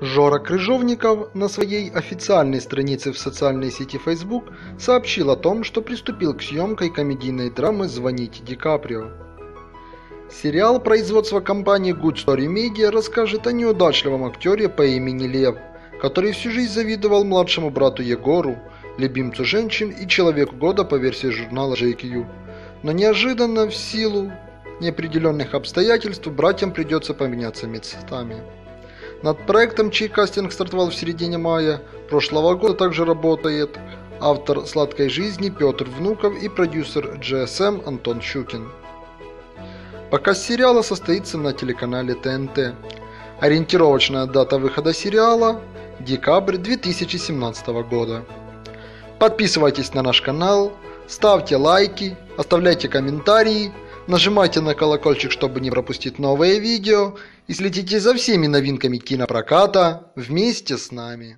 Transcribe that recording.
Жора Крыжовников на своей официальной странице в социальной сети Facebook сообщил о том, что приступил к съемкой комедийной драмы «Звоните Ди Каприо». Сериал производства компании Good Story Media расскажет о неудачливом актере по имени Лев, который всю жизнь завидовал младшему брату Егору, любимцу женщин и человеку года по версии журнала JQ. Но неожиданно, в силу неопределенных обстоятельств, братьям придется поменяться местами. Над проектом, чей кастинг стартовал в середине мая прошлого года, также работает автор «Сладкой жизни» Петр Внуков и продюсер GSM Антон Щукин. Показ сериала состоится на телеканале ТНТ. Ориентировочная дата выхода сериала – декабрь 2017 года. Подписывайтесь на наш канал, ставьте лайки, оставляйте комментарии – Нажимайте на колокольчик, чтобы не пропустить новые видео и следите за всеми новинками кинопроката вместе с нами.